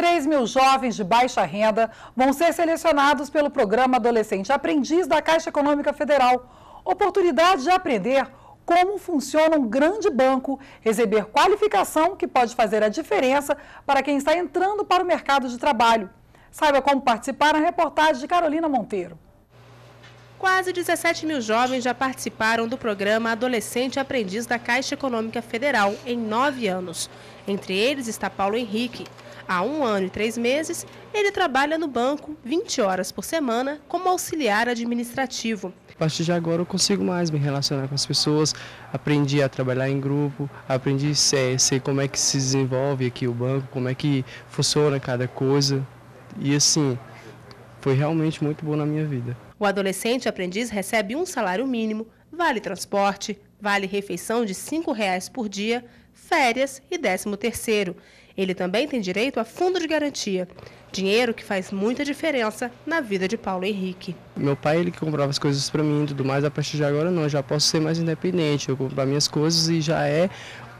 3 mil jovens de baixa renda vão ser selecionados pelo programa Adolescente Aprendiz da Caixa Econômica Federal. Oportunidade de aprender como funciona um grande banco, receber qualificação que pode fazer a diferença para quem está entrando para o mercado de trabalho. Saiba como participar na reportagem de Carolina Monteiro. Quase 17 mil jovens já participaram do programa Adolescente Aprendiz da Caixa Econômica Federal em nove anos. Entre eles está Paulo Henrique. Há um ano e três meses, ele trabalha no banco 20 horas por semana como auxiliar administrativo. A partir de agora eu consigo mais me relacionar com as pessoas, aprendi a trabalhar em grupo, aprendi a ser, como é que se desenvolve aqui o banco, como é que funciona cada coisa. E assim, foi realmente muito bom na minha vida. O adolescente aprendiz recebe um salário mínimo, vale transporte, vale refeição de R$ 5,00 por dia, férias e 13 terceiro. Ele também tem direito a fundo de garantia, dinheiro que faz muita diferença na vida de Paulo Henrique. Meu pai ele comprava as coisas para mim e tudo mais, a partir de agora não, eu já posso ser mais independente, eu comprar minhas coisas e já é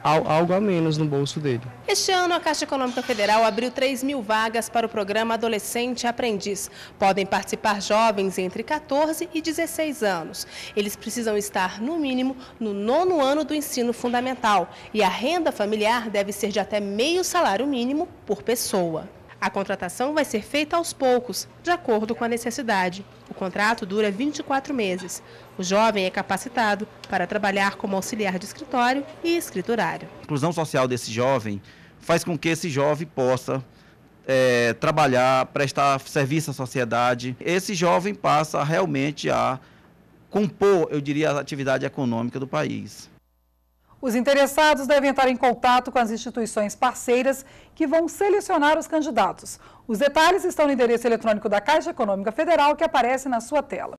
algo a menos no bolso dele. Este ano, a Caixa Econômica Federal abriu 3 mil vagas para o programa Adolescente Aprendiz. Podem participar jovens entre 14 e 16 anos. Eles precisam estar, no mínimo, no nono ano do ensino fundamental e a renda familiar deve ser de até meio salário mínimo por pessoa. A contratação vai ser feita aos poucos, de acordo com a necessidade. O contrato dura 24 meses. O jovem é capacitado para trabalhar como auxiliar de escritório e escriturário. A inclusão social desse jovem faz com que esse jovem possa é, trabalhar, prestar serviço à sociedade. Esse jovem passa realmente a compor, eu diria, a atividade econômica do país. Os interessados devem entrar em contato com as instituições parceiras que vão selecionar os candidatos. Os detalhes estão no endereço eletrônico da Caixa Econômica Federal que aparece na sua tela.